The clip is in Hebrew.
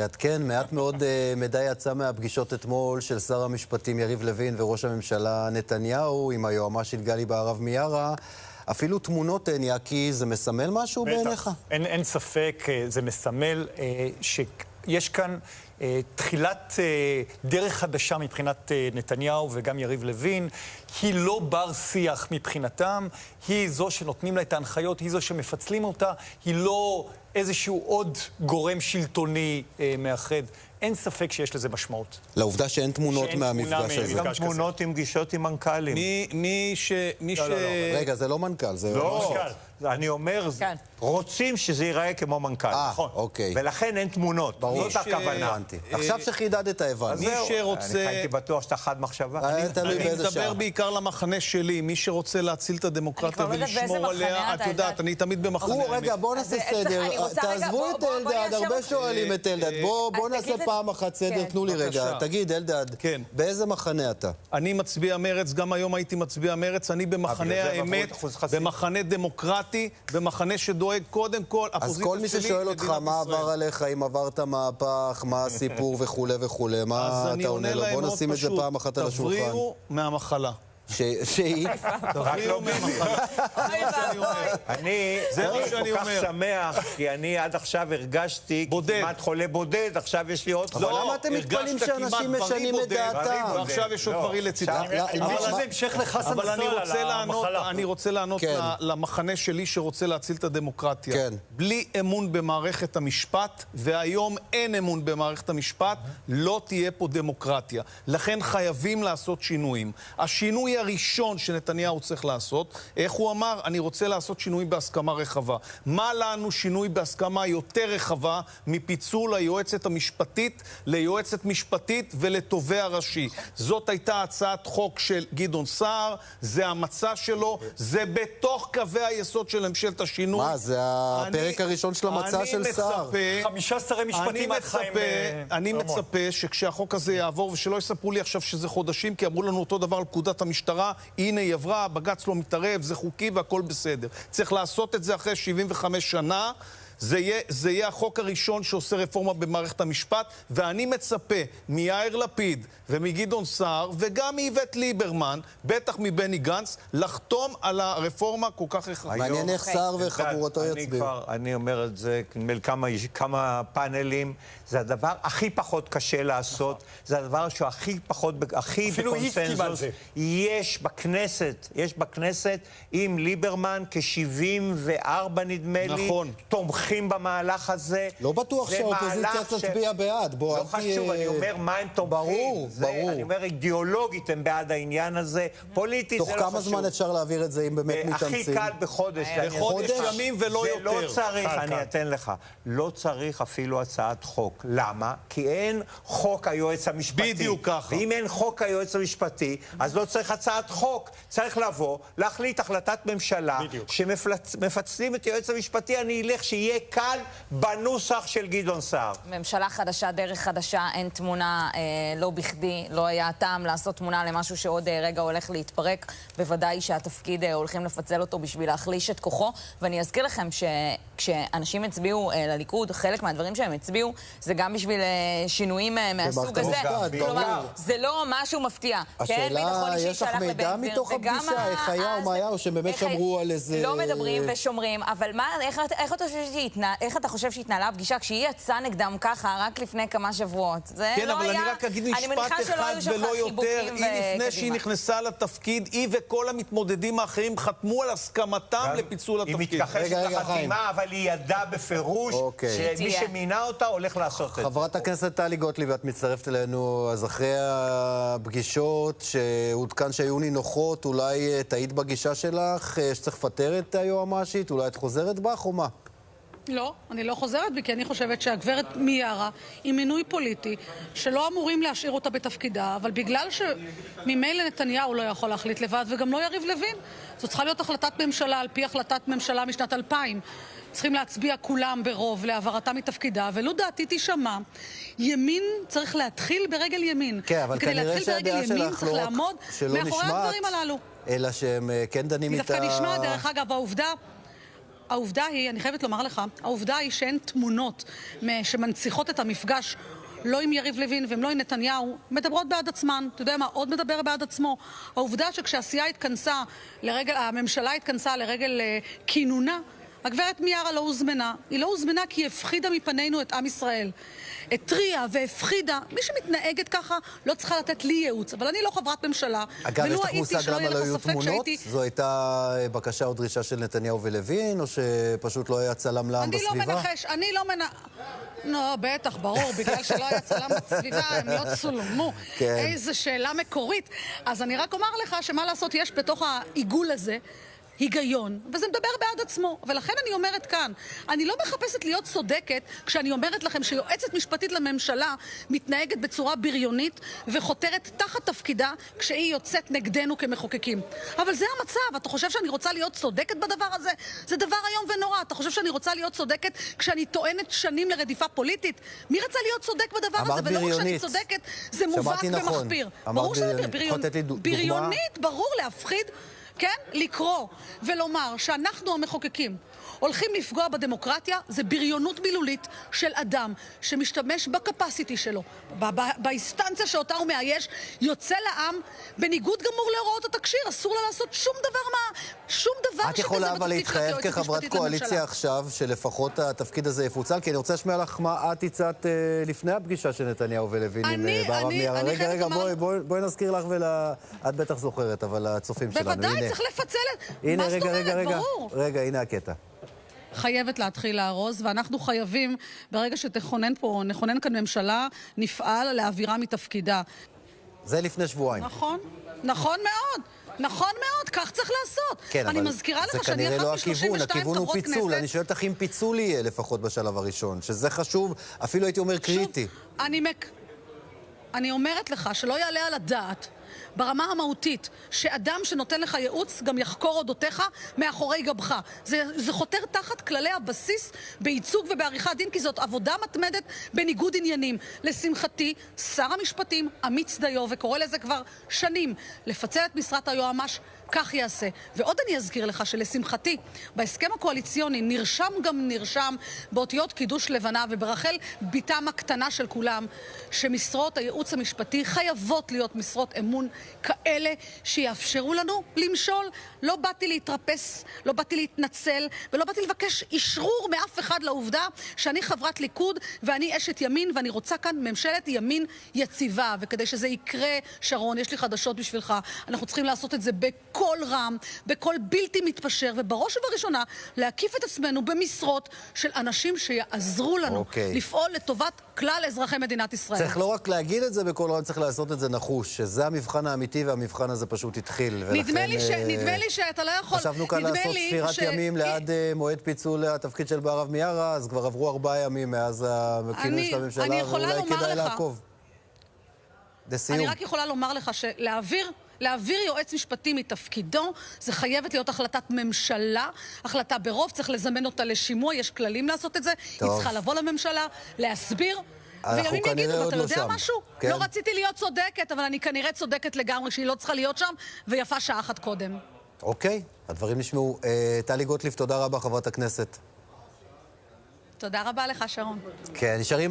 לעדכן. מעט מאוד אה, מידע יצא מהפגישות אתמול של שר המשפטים יריב לוין וראש הממשלה נתניהו עם היועמ"שית גלי בהרב מיארה. אפילו תמונות אין, יאקי, זה מסמל משהו בטח. בעיניך? אין, אין ספק, אה, זה מסמל אה, שיש כאן אה, תחילת אה, דרך חדשה מבחינת אה, נתניהו וגם יריב לוין. היא לא בר שיח מבחינתם, היא זו שנותנים לה את ההנחיות, היא זו שמפצלים אותה, היא לא איזשהו עוד גורם שלטוני אה, מאחד. אין ספק שיש לזה משמעות. לעובדה שאין תמונות שאין תמונה מהמפגש הזה. גם מפגש תמונות עם פגישות עם מנכ"לים. מי, מי ש... מי לא, ש... לא, לא. רגע, זה לא מנכ"ל, זה... לא, מנכ"ל. אני אומר, כן. רוצים שזה ייראה כמו מנכ"ל. אה, נכון. אוקיי. ולכן אין תמונות. ברור. זאת הכוונה. הבנתי. עכשיו שחידדת, הבנתי. מי זהו, שרוצה- אני הייתי בטוח שאתה חד מחשבה. תלוי אני. מדבר בעיקר למחנה שלי, מי שרוצה להציל את הדמוקרטיה לא ולשמור עליה, את יודעת. אני תמיד במחנה. רגע, בוא נעשה סדר. תעזבו את אלדד, הרבה. שואלים את אלדד. בוא בוא אז נעשה פעם אחת סדר, כן. תנו לי רגע. תגיד, אלדד, כן. באיזה מחנה אתה? אני מצביע מרץ, גם היום הייתי מצביע מרץ, אני במחנה את האמת. במחנה דמוקרטי, במחנה שדואג קודם כל, אז כל מי ששואל אותך מה. עבר עליך, אם עברת מהפך, מה הסיפור וכולי וכולי, מה אתה עונה לו? בוא נשים את זה פעם אחת על השולחן. תבריאו מהמחלה. שהיא... מה שאני אומר. אני כל כך. שמח, כי אני עד עכשיו הרגשתי בודד. כמעט חולה בודד, עכשיו יש לי עוד אבל חולה. למה אתם מתפלאים שאנשים משנים את דעתם? ועכשיו יש עוד לא. בריא לא, לחסן אבל אני נסראללה, רוצה לענות, למחלה. אני רוצה לענות כן. למחנה שלי שרוצה להציל את הדמוקרטיה. כן. בלי אמון במערכת המשפט, והיום אין אמון במערכת המשפט, לא תהיה פה דמוקרטיה. לכן חייבים לעשות שינויים. השינוי הראשון שנתניהו צריך לעשות, איך הוא אמר? אני רוצה לעשות שינוי בהסכמה רחבה. מה לנו שינוי בהסכמה יותר רחבה מפיצול היועצת המשפטית ליועצת משפטית ולתובע ראשי? זאת הייתה הצעת חוק של גדעון סער, זה המצע שלו, זה בתוך קווי היסוד של ממשלת השינוי. מה, זה הפרק אני- הראשון של המצע של סער. אני מצפה... חמישה שרי משפטים אני עד חיים, מצפה, אה, אני. מצפה שכשהחוק הזה יעבור, ושלא יספרו לי עכשיו שזה חודשים, כי אמרו לנו אותו דבר על פקודת המשטרה, הנה היא עברה, בג"ץ לא מתערב, זה חוקי והכל בסדר. צריך לעשות את זה אחרי 75 שנה. זה יהיה, זה יהיה החוק הראשון שעושה רפורמה במערכת המשפט, ואני מצפה מיאיר לפיד ומגדעון סער, וגם מאיווט ליברמן, בטח מבני גנץ, לחתום על הרפורמה כל כך רחבה. מעניין איך סער אלדד, וחבורתו אני יצביעו. אני אומר את זה, נדמה לי כמה, כמה פאנלים, זה הדבר הכי פחות קשה לעשות, זה הדבר שהוא הכי פחות, הכי זה. יש בכנסת, יש בכנסת עם ליברמן כ-74 נדמה לי, נכון. תומכים במהלך הזה. לא בטוח שהאופוזיציה מהלך ש- תצביע בעד. בוא, לא. חשוב, אני אומר מה הם תומכים. ברור, זה, ברור. אני אומר, אידיאולוגית הם בעד העניין הזה, פוליטית תוך זה לא חשוב. כמה זמן אפשר להעביר את זה אם באמת הכי מתאמצים? קל בחודש. אני בחודש. ימים ולא זה יותר. לא צריך, אני. אתן לך. לא צריך אפילו הצעת חוק. למה? כי אין חוק היועץ המשפטי. בדיוק ככה. ואם אין חוק היועץ המשפטי, אז לא צריך הצעת חוק. צריך לבוא, להחליט החלטת ממשלה. שמפצלים את היועץ המשפטי, אני אלך שיהיה קל בנוסח של גדעון סער. ממשלה חדשה, דרך חדשה, אין תמונה, אה, לא בכדי, לא היה טעם לעשות תמונה למשהו שעוד אה, רגע הולך להתפרק. בוודאי שהתפקיד, אה, הולכים לפצל אותו בשביל להחליש את כוחו. ואני אזכיר לכם שכשאנשים הצביעו אה, לליכוד, חלק מהדברים שהם הצביעו, זה גם בשביל אה, שינויים אה, מהסוג הזה. כלומר. זה לא משהו מפתיע. כן, השאלה, אישי יש לך מידע מתוך הפגישה? איך היה או מה היה, או שהם באמת שמרו על איזה... לא מדברים ושומרים, אבל מה, איך, איך, אתה חושב שהתנה, איך אתה חושב שהתנהלה הפגישה כשהיא יצאה נגדם ככה רק לפני כמה שבועות? זה כן, לא אבל היה... אני רק אגיד אני משפט אחד ולא יותר. היא לפני וקדימה. שהיא נכנסה לתפקיד, היא וכל המתמודדים האחרים חתמו על הסכמתם לפיצול היא התפקיד. מתכחשת רגע, חיים. לחתימה, אבל היא ידעה בפירוש אוקיי. שמי תהיה. שמינה אותה הולך לעשות את זה. חברת הכנסת טלי גוטליב, את מצטרפת אלינו, אז אחרי הפגישות שעודכן שהיו נינוחות, אולי אה, טעית בגישה שלך, אה, שצריך לפטר את היועמ"שית, אולי את חוזרת בך או מה? לא, אני לא חוזרת בי, כי אני חושבת שהגברת מיארה היא מינוי פוליטי שלא אמורים להשאיר אותה בתפקידה, אבל בגלל שממילא נתניהו לא יכול להחליט לבד וגם לא יריב לוין, זו צריכה להיות החלטת ממשלה על פי החלטת ממשלה משנת 2000. צריכים להצביע כולם ברוב להעברתה מתפקידה, ולו דעתי תישמע, ימין צריך להתחיל ברגל ימין. כן, אבל כנראה להתחיל ברגל שהדעה ימין שלך צריך לא רק לעמוד שלא נשמעת. אלא שהם אה, כן דנים היא איתה... דווקא נשמעת, דרך אגב, העובדה העובדה היא, אני חייבת לומר לך, העובדה היא שאין תמונות שמנציחות את המפגש לא עם יריב לוין וגם לא עם נתניהו, מדברות בעד עצמן. אתה יודע מה עוד מדבר בעד עצמו? העובדה שכשהסיעה התכנסה לרגל, הממשלה התכנסה לרגל אה, כינונה, הגברת מיארה לא הוזמנה. היא לא הוזמנה כי היא הפחידה מפנינו את עם ישראל. התריעה והפחידה. מי שמתנהגת ככה לא צריכה לתת לי ייעוץ, אבל אני לא חברת ממשלה. אגב, יש ולו לך הייתי, מושג שלא יהיה למה לא היו תמונות? שהייתי... זו הייתה בקשה או דרישה של נתניהו ולוין, או שפשוט לא היה צלם לעם אני לא בסביבה? מנחש, אני לא מנ... נו, בטח, ברור, בגלל שלא היה צלם בסביבה, הם לא צולמו. כן. איזו שאלה מקורית. אז אני רק אומר לך שמה לעשות, יש בתוך העיגול הזה... היגיון, וזה מדבר בעד עצמו. ולכן אני אומרת כאן, אני לא מחפשת להיות צודקת כשאני אומרת לכם שיועצת משפטית לממשלה מתנהגת בצורה בריונית וחותרת תחת תפקידה כשהיא יוצאת נגדנו כמחוקקים. אבל זה המצב. אתה חושב שאני רוצה להיות צודקת בדבר הזה? זה דבר איום ונורא. אתה חושב שאני רוצה להיות צודקת כשאני טוענת שנים לרדיפה פוליטית? מי רצה להיות צודק בדבר הזה? ולא רק שאני. צודקת, זה מובהק נכון. ומחפיר. אמרת ברור שזה בריונית. דו- דוגמה? בריונית, ברור, להפחיד. כן? לקרוא ולומר שאנחנו המחוקקים הולכים לפגוע בדמוקרטיה זה בריונות מילולית של אדם שמשתמש בקפסיטי שלו, באינסטנציה שאותה הוא מאייש, יוצא לעם בניגוד גמור להוראות התקשי"ר, אסור לה לעשות שום דבר מה... שום דבר את יכולה שכזה אבל להתחייב כחברת קואליציה. עכשיו, שלפחות התפקיד הזה יפוצל? כי אני רוצה לשמוע לך מה את הצעת אה, לפני הפגישה של נתניהו ולוין עם אה, בהרב מיארה. רגע, רגע, לומר בואי- בואי בואי נזכיר לך ול... את בטח זוכרת, אבל הצופים שלנו, הנה. בוודאי, צריך לפצל את... הנה, מה זאת רגע, רגע, אומרת? רגע. ברור. רגע, הנה הקטע. חייבת להתחיל לארוז, ואנחנו חייבים, ברגע שתכונן פה, נכונן כאן ממשלה, נפעל להעבירה מתפקידה. זה לפני שבועיים. נכון, נכון מאוד. נכון מאוד, כך צריך לעשות. כן, אני אבל מזכירה לך שאני אחת לא מ-32 הכיוון, הכיוון הוא חברות פיצול. אני כנסת. שואל אותך אם פיצול יהיה לפחות בשלב הראשון, שזה חשוב, אפילו הייתי אומר קריטי. שוב, אני, מק... אני אומרת לך שלא יעלה על הדעת ברמה המהותית שאדם שנותן לך ייעוץ גם יחקור אודותיך מאחורי גבך. זה, זה חותר תחת כללי הבסיס בייצוג ובעריכת דין, כי זאת עבודה מתמדת בניגוד עניינים. לשמחתי, שר המשפטים אמיץ דיו, וקורא לזה כבר שנים, לפצל את משרת היועמ"ש, כך יעשה. ועוד אני אזכיר לך שלשמחתי, בהסכם הקואליציוני נרשם גם נרשם באותיות קידוש לבנה וברחל בתם הקטנה של כולם, שמשרות הייעוץ המשפטי חייבות להיות משרות אמון כאלה שיאפשרו לנו למשול. לא באתי להתרפס, לא באתי להתנצל ולא באתי לבקש אשרור מאף אחד לעובדה שאני חברת ליכוד ואני אשת ימין ואני רוצה כאן ממשלת ימין יציבה. וכדי שזה יקרה, שרון, יש לי חדשות בשבילך, אנחנו צריכים לעשות את זה בקול רם, בקול בלתי מתפשר, ובראש ובראשונה להקיף את עצמנו במשרות של אנשים שיעזרו לנו אוקיי. לפעול לטובת כלל אזרחי מדינת ישראל. צריך לא רק להגיד את זה בקול רם, צריך לעשות את זה נחוש, שזה המבחן האמיתי והמבחן הזה פשוט התחיל. נדמה לי, ש... ולכן, אה, נדמה לי שאתה לא יכול... חשבנו כאן לעשות ספירת ש... ימים ליד אה, מועד פיצול התפקיד של בהרב מיארה, אז כבר עברו ארבעה ימים מאז הכינוי של הממשלה, אני יכולה ואולי לומר כדאי לך- לעקוב. לסיום. אני רק יכולה לומר לך שלהעביר... להעביר יועץ משפטי מתפקידו, זה חייבת להיות החלטת ממשלה, החלטה ברוב, צריך לזמן אותה לשימוע, יש כללים לעשות את זה. טוב. היא צריכה לבוא לממשלה, להסביר. אנחנו וימים כנראה יגידו, עוד ואתה לא יודע שם. משהו? כן. לא רציתי להיות צודקת, אבל אני כנראה צודקת לגמרי שהיא לא צריכה להיות שם, ויפה שעה אחת קודם. אוקיי, הדברים נשמעו. אה, טלי גוטליב, תודה רבה, חברת הכנסת. תודה רבה לך, שרון. כן, נשארים...